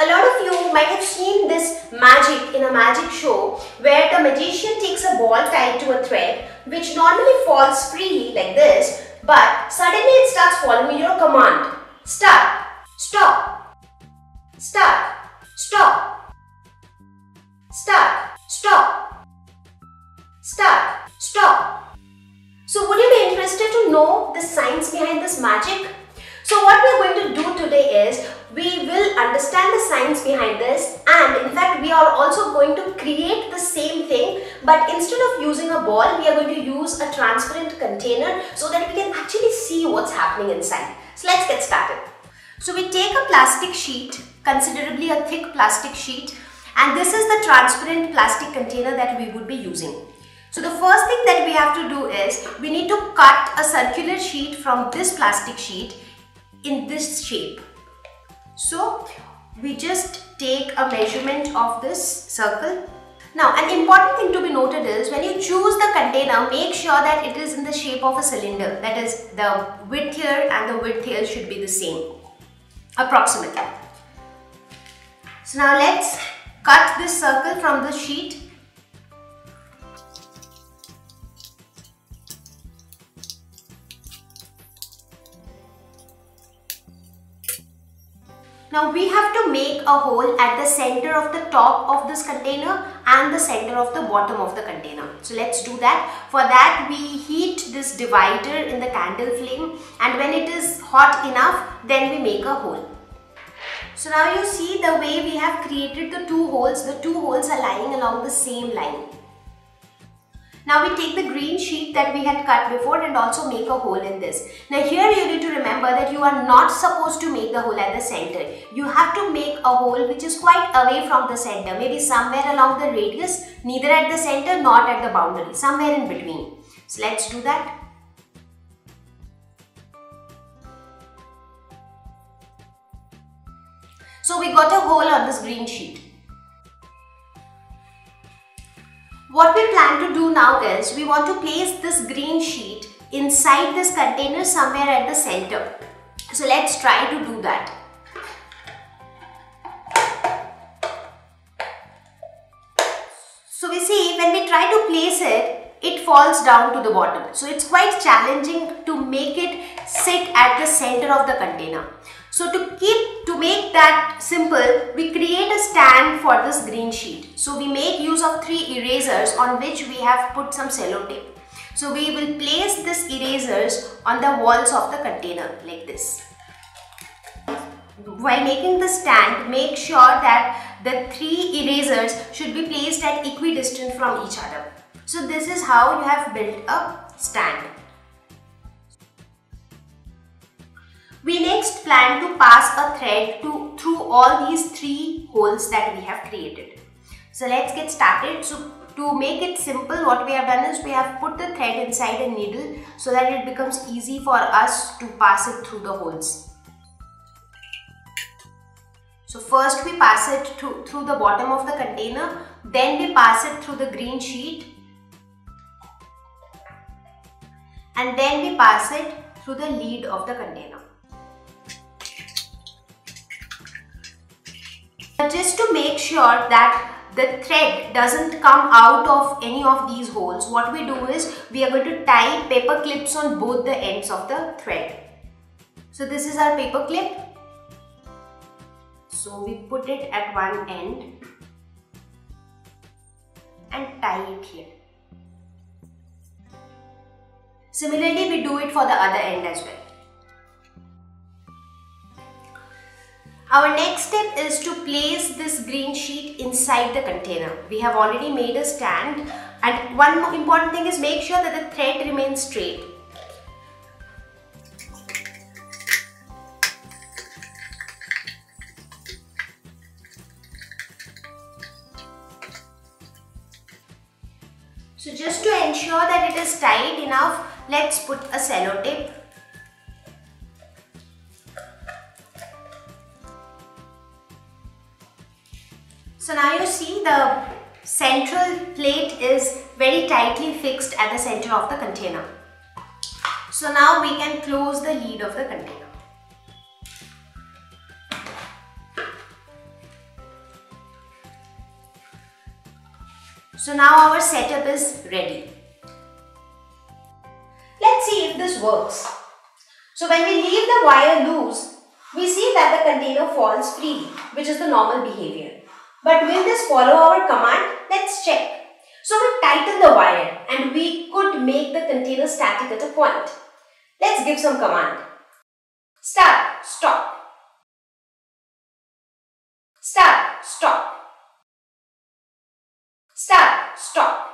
A lot of you might have seen this magic in a magic show where the magician takes a ball tied to a thread which normally falls freely like this but suddenly it starts following your command. Start, stop, start, stop, start, stop, start, stop. So would you be interested to know the science behind this magic? So what we are going to do today is we will understand the science behind this and in fact we are also going to create the same thing but instead of using a ball we are going to use a transparent container so that we can actually see what's happening inside. So let's get started. So we take a plastic sheet, considerably a thick plastic sheet and this is the transparent plastic container that we would be using. So the first thing that we have to do is we need to cut a circular sheet from this plastic sheet in this shape. So we just take a measurement of this circle. Now an important thing to be noted is when you choose the container make sure that it is in the shape of a cylinder that is the width here and the width here should be the same approximately. So now let's cut this circle from the sheet Now we have to make a hole at the center of the top of this container and the center of the bottom of the container. So let's do that. For that we heat this divider in the candle flame and when it is hot enough then we make a hole. So now you see the way we have created the two holes, the two holes are lying along the same line. Now we take the green sheet that we had cut before and also make a hole in this. Now here you need to remember that you are not supposed to make the hole at the center. You have to make a hole which is quite away from the center, maybe somewhere along the radius, neither at the center nor at the boundary, somewhere in between. So let's do that. So we got a hole on this green sheet. What we plan to do now is we want to place this green sheet inside this container somewhere at the center. So let's try to do that. So we see when we try to place it, it falls down to the bottom. So it's quite challenging to make it sit at the center of the container. So to keep, to make that simple, we create a stand for this green sheet. So we make use of three erasers on which we have put some sellotape. So we will place this erasers on the walls of the container like this. While making the stand, make sure that the three erasers should be placed at equidistant from each other. So this is how you have built a stand. We next plan to pass a thread to, through all these three holes that we have created. So let's get started. So to make it simple, what we have done is we have put the thread inside a needle so that it becomes easy for us to pass it through the holes. So first we pass it through, through the bottom of the container, then we pass it through the green sheet and then we pass it through the lead of the container. Just to make sure that the thread doesn't come out of any of these holes, what we do is we are going to tie paper clips on both the ends of the thread. So this is our paper clip. So we put it at one end and tie it here. Similarly, we do it for the other end as well. Our next step is to place this green sheet inside the container. We have already made a stand and one more important thing is make sure that the thread remains straight. So just to ensure that it is tight enough, let's put a sellotape So now you see the central plate is very tightly fixed at the center of the container. So now we can close the lid of the container. So now our setup is ready. Let's see if this works. So when we leave the wire loose, we see that the container falls freely, which is the normal behavior. But will this follow our command? Let's check. So we tighten the wire and we could make the container static at a point. Let's give some command. Start, stop. Start, stop. Start, stop.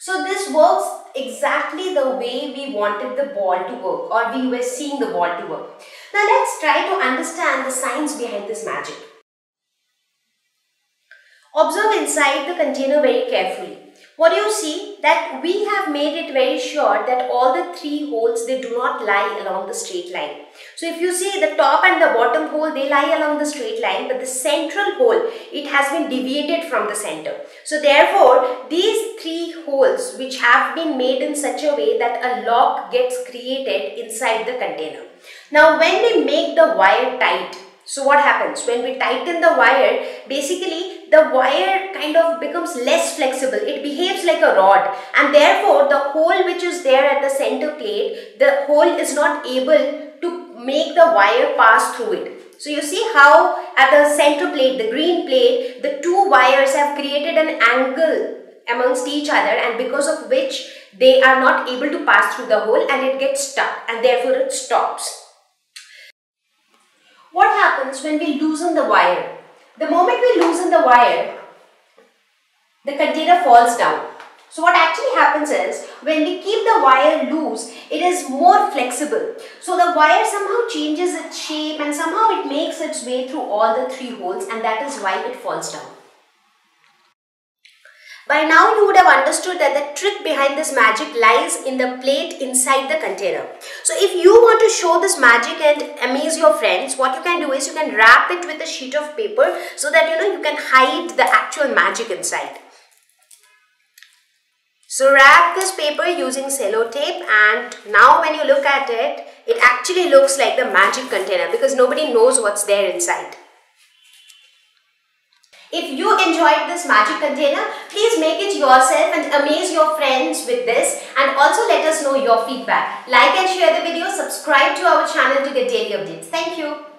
So this works exactly the way we wanted the ball to work or we were seeing the ball to work. Now let's try to understand the science behind this magic. Observe inside the container very carefully. What do you see? That we have made it very sure that all the three holes, they do not lie along the straight line. So if you see the top and the bottom hole, they lie along the straight line, but the central hole, it has been deviated from the center. So therefore, these three holes which have been made in such a way that a lock gets created inside the container. Now when we make the wire tight, so what happens? When we tighten the wire, basically the wire kind of becomes less flexible. It behaves like a rod and therefore the hole which is there at the center plate, the hole is not able to make the wire pass through it. So you see how at the center plate, the green plate, the two wires have created an angle amongst each other and because of which they are not able to pass through the hole and it gets stuck and therefore it stops. What happens when we loosen the wire? The moment we loosen the wire, the container falls down. So what actually happens is, when we keep the wire loose, it is more flexible. So the wire somehow changes its shape and somehow it makes its way through all the three holes and that is why it falls down. By now you would have understood that the trick behind this magic lies in the plate inside the container. So if you want to show this magic and amaze your friends, what you can do is you can wrap it with a sheet of paper so that you know you can hide the actual magic inside. So wrap this paper using sellotape and now when you look at it, it actually looks like the magic container because nobody knows what's there inside. If you enjoyed this magic container, please make it yourself and amaze your friends with this and also let us know your feedback. Like and share the video, subscribe to our channel to get daily updates. Thank you.